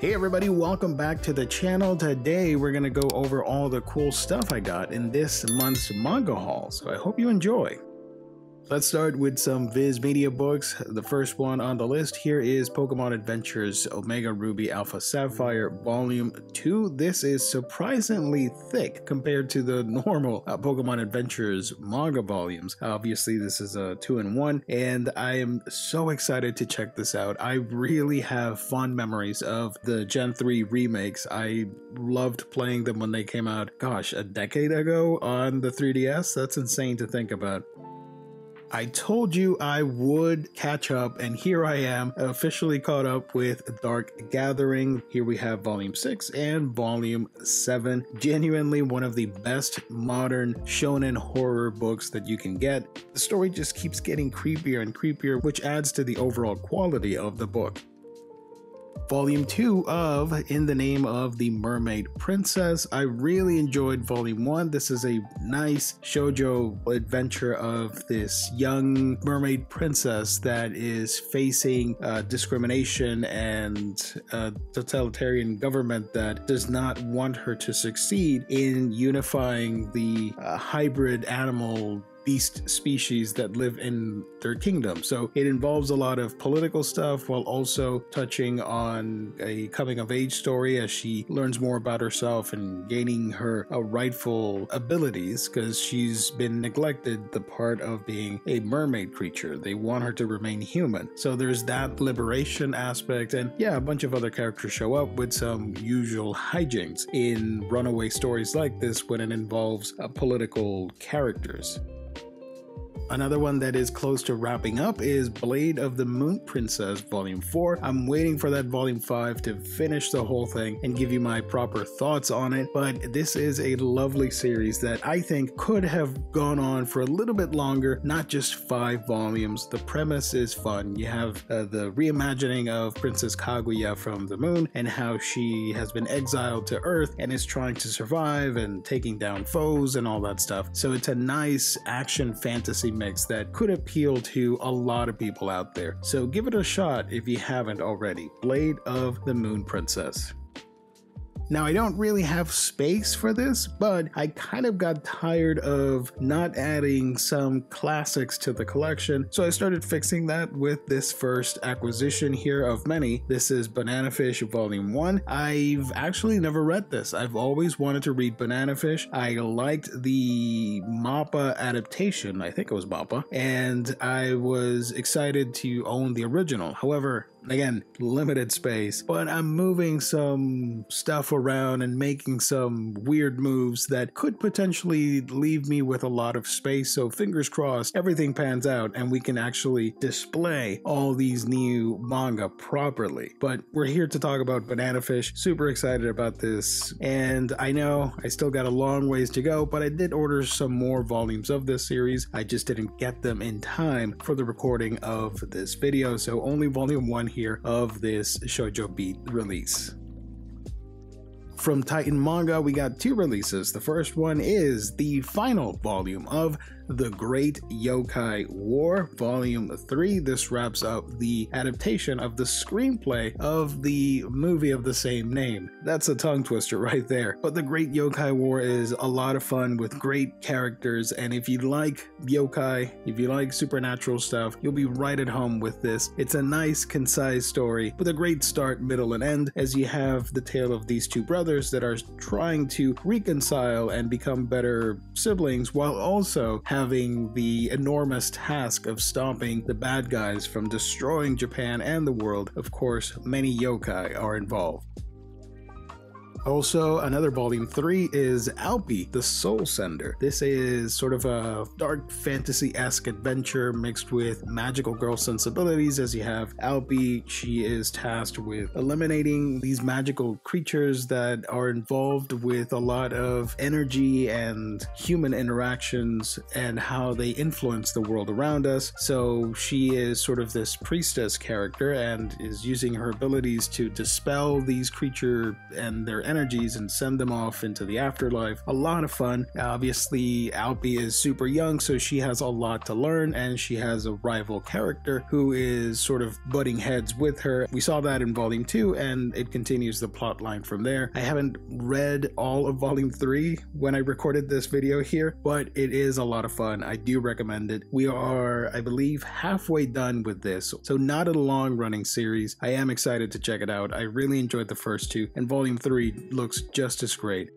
Hey everybody, welcome back to the channel. Today we're gonna go over all the cool stuff I got in this month's manga haul, so I hope you enjoy. Let's start with some Viz Media books. The first one on the list here is Pokemon Adventures Omega Ruby Alpha Sapphire Volume 2. This is surprisingly thick compared to the normal uh, Pokemon Adventures manga volumes. Obviously, this is a two in one, and I am so excited to check this out. I really have fond memories of the Gen 3 remakes. I loved playing them when they came out, gosh, a decade ago on the 3DS. That's insane to think about. I told you I would catch up, and here I am, officially caught up with Dark Gathering. Here we have Volume 6 and Volume 7. Genuinely one of the best modern shonen horror books that you can get. The story just keeps getting creepier and creepier, which adds to the overall quality of the book. Volume 2 of In the Name of the Mermaid Princess. I really enjoyed Volume 1. This is a nice shojo adventure of this young mermaid princess that is facing uh, discrimination and a totalitarian government that does not want her to succeed in unifying the uh, hybrid animal beast species that live in their kingdom. So it involves a lot of political stuff while also touching on a coming of age story as she learns more about herself and gaining her uh, rightful abilities because she's been neglected the part of being a mermaid creature. They want her to remain human. So there's that liberation aspect and yeah, a bunch of other characters show up with some usual hijinks in runaway stories like this when it involves uh, political characters. Another one that is close to wrapping up is Blade of the Moon Princess Volume 4. I'm waiting for that Volume 5 to finish the whole thing and give you my proper thoughts on it, but this is a lovely series that I think could have gone on for a little bit longer, not just five volumes. The premise is fun. You have uh, the reimagining of Princess Kaguya from the moon and how she has been exiled to Earth and is trying to survive and taking down foes and all that stuff. So it's a nice action fantasy that could appeal to a lot of people out there. So give it a shot if you haven't already. Blade of the Moon Princess. Now, I don't really have space for this, but I kind of got tired of not adding some classics to the collection, so I started fixing that with this first acquisition here of many. This is Banana Fish Volume 1. I've actually never read this. I've always wanted to read Banana Fish. I liked the MAPPA adaptation, I think it was MAPPA, and I was excited to own the original. However, Again, limited space, but I'm moving some stuff around and making some weird moves that could potentially leave me with a lot of space. So, fingers crossed, everything pans out and we can actually display all these new manga properly. But we're here to talk about Banana Fish. Super excited about this. And I know I still got a long ways to go, but I did order some more volumes of this series. I just didn't get them in time for the recording of this video. So, only volume one here of this Shojo Beat release. From Titan Manga, we got two releases. The first one is the final volume of the Great Yokai War, Volume 3. This wraps up the adaptation of the screenplay of the movie of the same name. That's a tongue twister right there. But The Great Yokai War is a lot of fun with great characters, and if you like yokai, if you like supernatural stuff, you'll be right at home with this. It's a nice, concise story with a great start, middle, and end as you have the tale of these two brothers that are trying to reconcile and become better siblings while also having having the enormous task of stopping the bad guys from destroying Japan and the world. Of course, many yokai are involved. Also, another volume three is Alpi, the Soul Sender. This is sort of a dark fantasy esque adventure mixed with magical girl sensibilities. As you have Alpi, she is tasked with eliminating these magical creatures that are involved with a lot of energy and human interactions and how they influence the world around us. So, she is sort of this priestess character and is using her abilities to dispel these creatures and their energies and send them off into the afterlife. A lot of fun. Obviously, Alpi is super young, so she has a lot to learn, and she has a rival character who is sort of butting heads with her. We saw that in Volume 2, and it continues the plot line from there. I haven't read all of Volume 3 when I recorded this video here, but it is a lot of fun. I do recommend it. We are, I believe, halfway done with this, so not a long running series. I am excited to check it out. I really enjoyed the first two, and Volume 3 looks just as great.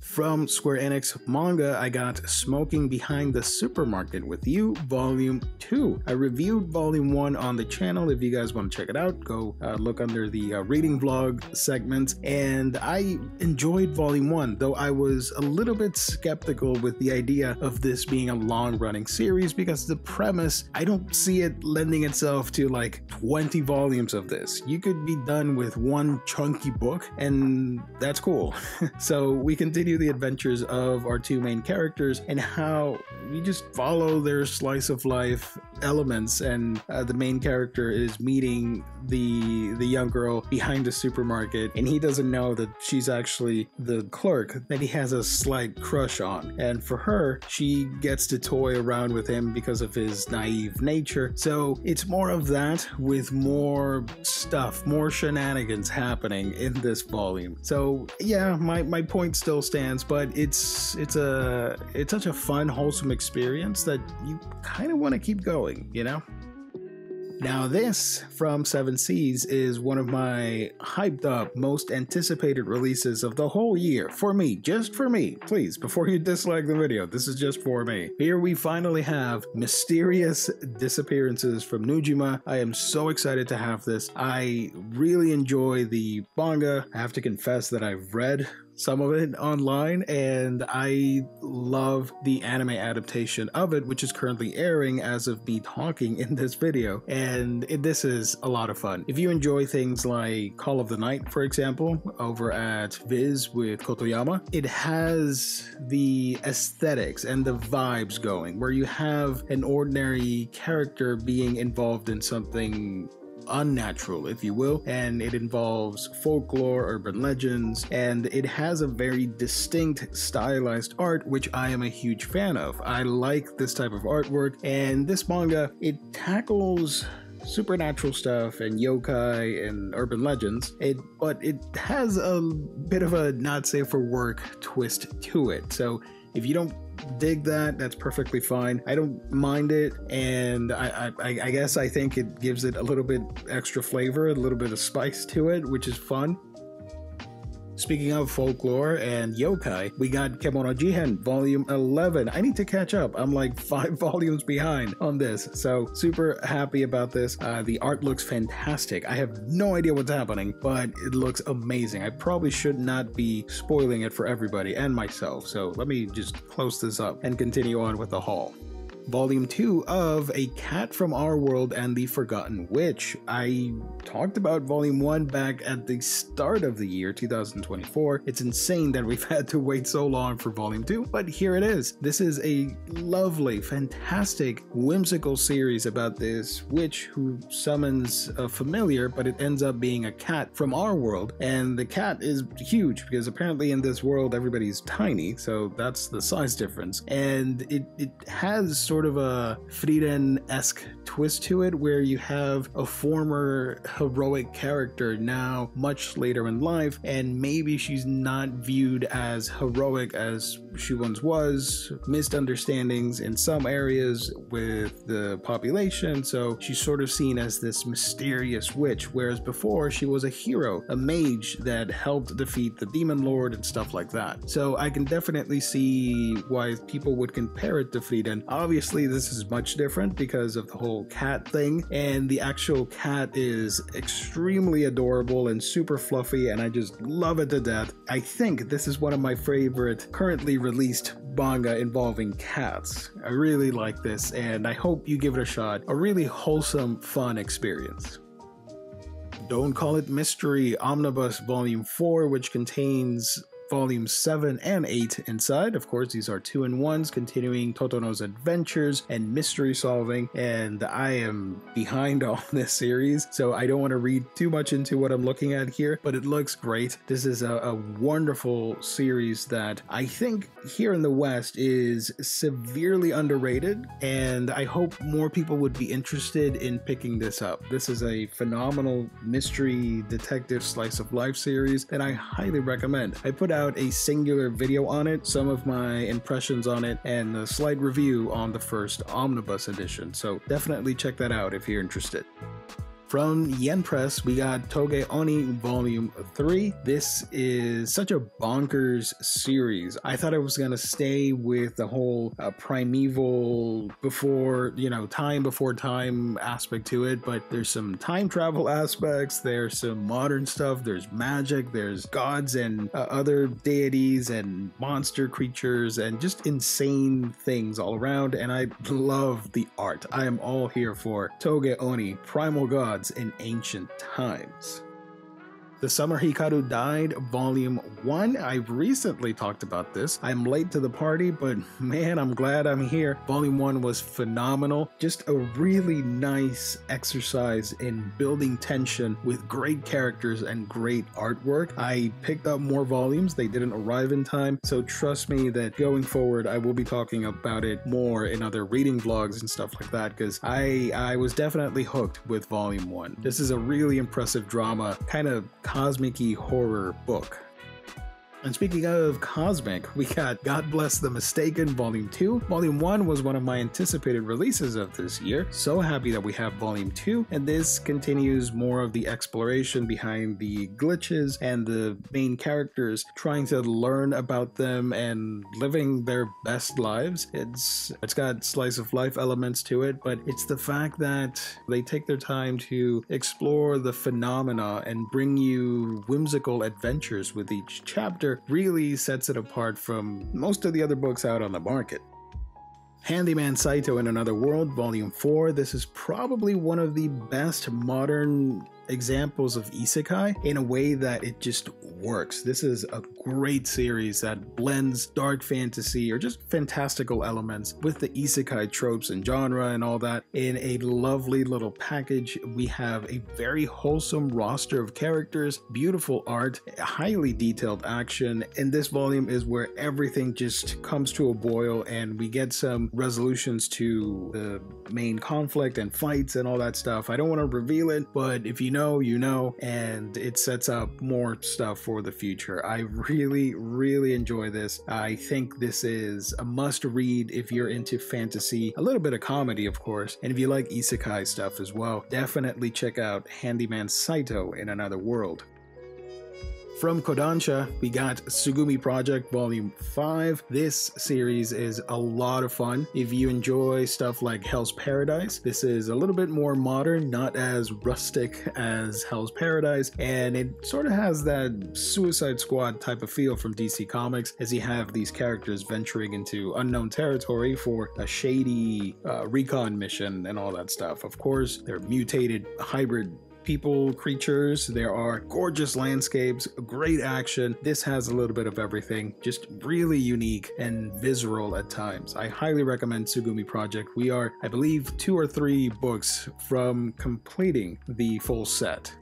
From Square Enix manga, I got Smoking Behind the Supermarket with You, Volume 2. I reviewed Volume 1 on the channel. If you guys want to check it out, go uh, look under the uh, reading vlog segment. And I enjoyed Volume 1, though I was a little bit skeptical with the idea of this being a long running series because the premise, I don't see it lending itself to like 20 volumes of this. You could be done with one chunky book, and that's cool. so we continue continue the adventures of our two main characters and how we just follow their slice of life elements and uh, the main character is meeting the the young girl behind the supermarket and he doesn't know that she's actually the clerk that he has a slight crush on. And for her she gets to toy around with him because of his naive nature. So it's more of that with more stuff more shenanigans happening in this volume. So yeah my my point still stands, but it's it's a it's such a fun, wholesome experience that you kind of want to keep going, you know? Now, this from Seven Seas is one of my hyped up, most anticipated releases of the whole year. For me, just for me. Please, before you dislike the video, this is just for me. Here we finally have Mysterious Disappearances from Nujima. I am so excited to have this. I really enjoy the manga. I have to confess that I've read some of it online, and I love the anime adaptation of it, which is currently airing as of me talking in this video. And it, this is a lot of fun. If you enjoy things like Call of the Night, for example, over at Viz with Kotoyama, it has the aesthetics and the vibes going, where you have an ordinary character being involved in something unnatural, if you will, and it involves folklore, urban legends, and it has a very distinct stylized art, which I am a huge fan of. I like this type of artwork, and this manga, it tackles supernatural stuff and yokai and urban legends. It but it has a bit of a not safe for work twist to it. So if you don't dig that, that's perfectly fine. I don't mind it, and I, I, I guess I think it gives it a little bit extra flavor, a little bit of spice to it, which is fun. Speaking of folklore and yokai, we got Kemono Jihen Volume 11. I need to catch up. I'm like five volumes behind on this, so super happy about this. Uh, the art looks fantastic. I have no idea what's happening, but it looks amazing. I probably should not be spoiling it for everybody and myself, so let me just close this up and continue on with the haul. Volume 2 of A Cat from Our World and the Forgotten Witch. I talked about Volume 1 back at the start of the year 2024. It's insane that we've had to wait so long for Volume 2, but here it is. This is a lovely, fantastic, whimsical series about this witch who summons a familiar, but it ends up being a cat from our world. And the cat is huge because apparently in this world everybody's tiny, so that's the size difference. And it, it has sort sort of a Frieren esque twist to it where you have a former heroic character now much later in life, and maybe she's not viewed as heroic as she once was, misunderstandings in some areas with the population, so she's sort of seen as this mysterious witch, whereas before she was a hero, a mage that helped defeat the demon lord and stuff like that. So I can definitely see why people would compare it to. Obviously, Obviously, this is much different because of the whole cat thing, and the actual cat is extremely adorable and super fluffy, and I just love it to death. I think this is one of my favorite currently released manga involving cats. I really like this, and I hope you give it a shot. A really wholesome, fun experience. Don't Call It Mystery Omnibus Volume 4, which contains volumes 7 and 8 inside. Of course, these are two in ones continuing Totono's adventures and mystery solving. And I am behind on this series, so I don't want to read too much into what I'm looking at here, but it looks great. This is a, a wonderful series that I think here in the West is severely underrated, and I hope more people would be interested in picking this up. This is a phenomenal mystery detective slice of life series that I highly recommend. I put out a singular video on it, some of my impressions on it, and a slight review on the first omnibus edition, so definitely check that out if you're interested. From Yen Press, we got Tougeoni Volume 3. This is such a bonkers series. I thought I was going to stay with the whole uh, primeval before, you know, time before time aspect to it, but there's some time travel aspects, there's some modern stuff, there's magic, there's gods and uh, other deities and monster creatures and just insane things all around. And I love the art. I am all here for Tougeoni, Primal God gods in ancient times. The Summer Hikaru Died, Volume 1. I've recently talked about this. I'm late to the party, but man, I'm glad I'm here. Volume 1 was phenomenal. Just a really nice exercise in building tension with great characters and great artwork. I picked up more volumes, they didn't arrive in time, so trust me that going forward, I will be talking about it more in other reading vlogs and stuff like that because I, I was definitely hooked with Volume 1. This is a really impressive drama, kind of cosmic horror book. And speaking of cosmic, we got God Bless the Mistaken Volume 2. Volume 1 was one of my anticipated releases of this year. So happy that we have Volume 2, and this continues more of the exploration behind the glitches and the main characters trying to learn about them and living their best lives. It's it's got slice of life elements to it, but it's the fact that they take their time to explore the phenomena and bring you whimsical adventures with each chapter really sets it apart from most of the other books out on the market. Handyman Saito in Another World, Volume 4. This is probably one of the best modern examples of isekai in a way that it just works. This is a great series that blends dark fantasy or just fantastical elements with the isekai tropes and genre and all that in a lovely little package. We have a very wholesome roster of characters, beautiful art, highly detailed action, and this volume is where everything just comes to a boil and we get some resolutions to the main conflict and fights and all that stuff. I don't want to reveal it, but if you know know, you know, and it sets up more stuff for the future. I really, really enjoy this. I think this is a must read if you're into fantasy, a little bit of comedy, of course, and if you like isekai stuff as well. Definitely check out Handyman Saito in Another World. From Kodansha, we got Tsugumi Project Volume 5. This series is a lot of fun. If you enjoy stuff like Hell's Paradise, this is a little bit more modern, not as rustic as Hell's Paradise, and it sort of has that Suicide Squad type of feel from DC Comics as you have these characters venturing into unknown territory for a shady uh, recon mission and all that stuff. Of course, they're mutated hybrid people, creatures. There are gorgeous landscapes, great action. This has a little bit of everything, just really unique and visceral at times. I highly recommend Tsugumi Project. We are, I believe, two or three books from completing the full set.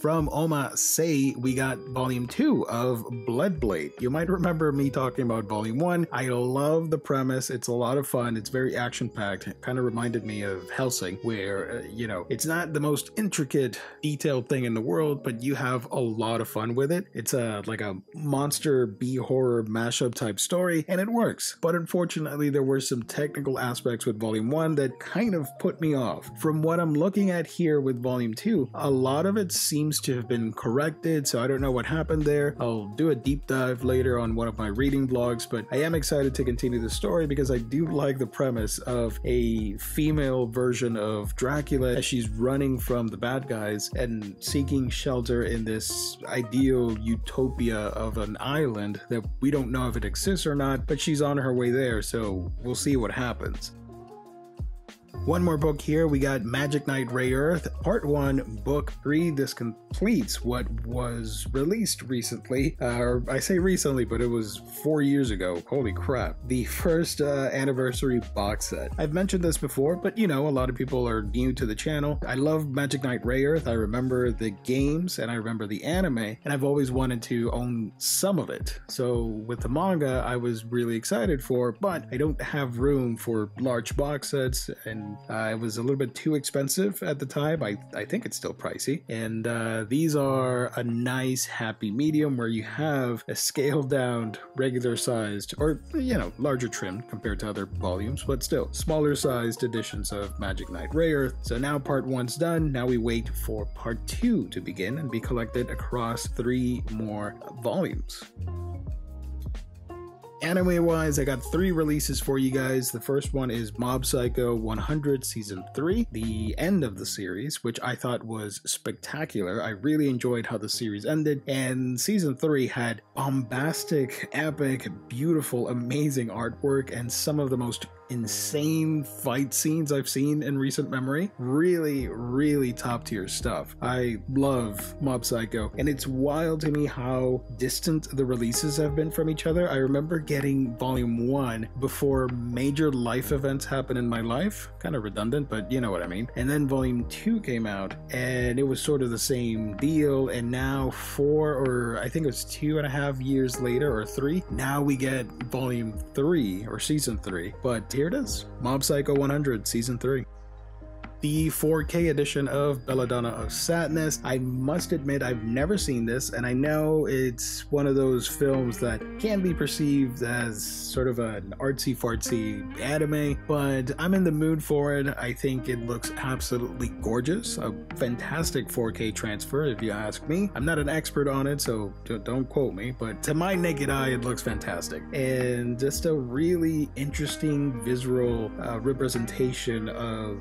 From Oma Say, we got volume 2 of Bloodblade. You might remember me talking about volume 1. I love the premise. It's a lot of fun. It's very action packed. It kind of reminded me of Hellsing, where, uh, you know, it's not the most intricate, detailed thing in the world, but you have a lot of fun with it. It's a like a monster B horror mashup type story, and it works. But unfortunately, there were some technical aspects with volume 1 that kind of put me off. From what I'm looking at here with volume 2, a lot of it seems seems to have been corrected, so I don't know what happened there. I'll do a deep dive later on one of my reading vlogs, but I am excited to continue the story because I do like the premise of a female version of Dracula as she's running from the bad guys and seeking shelter in this ideal utopia of an island that we don't know if it exists or not, but she's on her way there, so we'll see what happens. One more book here. We got Magic Knight Rayearth, Part 1, Book 3. This completes what was released recently. Uh, or I say recently, but it was four years ago. Holy crap. The first uh, anniversary box set. I've mentioned this before, but you know, a lot of people are new to the channel. I love Magic Knight Rayearth. I remember the games and I remember the anime, and I've always wanted to own some of it. So with the manga, I was really excited for, but I don't have room for large box sets and uh, it was a little bit too expensive at the time. I, I think it's still pricey. And uh, these are a nice happy medium where you have a scaled down, regular sized, or you know, larger trim compared to other volumes, but still smaller sized editions of Magic Knight Rayearth. So now part one's done. Now we wait for part two to begin and be collected across three more volumes. Anime wise, I got three releases for you guys. The first one is Mob Psycho 100 Season 3, the end of the series, which I thought was spectacular. I really enjoyed how the series ended, and Season 3 had bombastic, epic, beautiful, amazing artwork and some of the most insane fight scenes I've seen in recent memory. Really, really top tier stuff. I love Mob Psycho, and it's wild to me how distant the releases have been from each other. I remember getting Volume 1 before major life events happen in my life. Kind of redundant, but you know what I mean. And then Volume 2 came out, and it was sort of the same deal. And now, four or I think it was two and a half years later, or three, now we get Volume 3 or Season 3. But here it is. Mob Psycho 100, Season 3 the 4K edition of Belladonna of Sadness. I must admit, I've never seen this, and I know it's one of those films that can be perceived as sort of an artsy fartsy anime, but I'm in the mood for it. I think it looks absolutely gorgeous. A fantastic 4K transfer, if you ask me. I'm not an expert on it, so don't quote me, but to my naked eye, it looks fantastic. And just a really interesting visual uh, representation of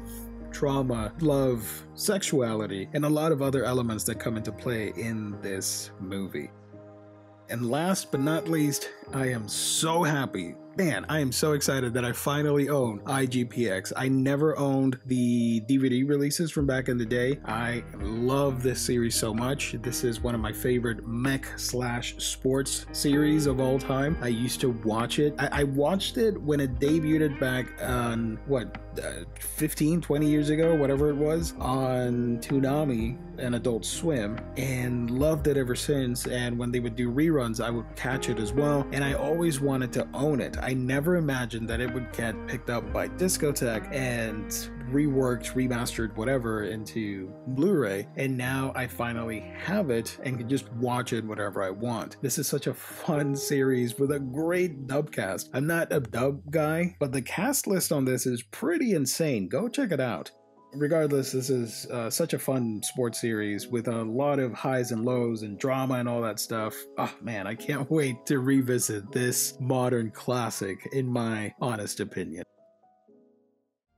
trauma, love, sexuality, and a lot of other elements that come into play in this movie. And last but not least, I am so happy man, I am so excited that I finally own IGPX. I never owned the DVD releases from back in the day. I love this series so much. This is one of my favorite mech slash sports series of all time. I used to watch it. I, I watched it when it debuted back on what, uh, 15, 20 years ago, whatever it was, on Toonami and Adult Swim, and loved it ever since. And when they would do reruns, I would catch it as well. And I always wanted to own it. I never imagined that it would get picked up by Discotek and reworked, remastered, whatever into Blu ray. And now I finally have it and can just watch it whenever I want. This is such a fun series with a great dub cast. I'm not a dub guy, but the cast list on this is pretty insane. Go check it out regardless, this is uh, such a fun sports series with a lot of highs and lows and drama and all that stuff. Oh man, I can't wait to revisit this modern classic, in my honest opinion.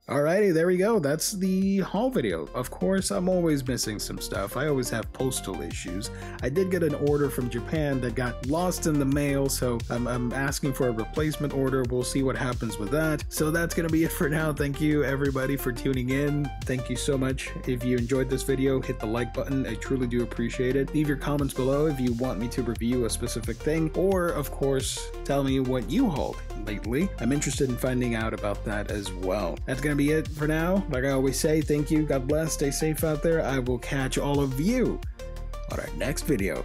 Alrighty, there we go. That's the haul video. Of course, I'm always missing some stuff. I always have postal issues. I did get an order from Japan that got lost in the mail, so I'm, I'm asking for a replacement order. We'll see what happens with that. So that's going to be it for now. Thank you everybody for tuning in. Thank you so much. If you enjoyed this video, hit the like button. I truly do appreciate it. Leave your comments below if you want me to review a specific thing, or of course, tell me what you hauled lately. I'm interested in finding out about that as well. That's going to be it for now. Like I always say, thank you, God bless, stay safe out there. I will catch all of you on our next video.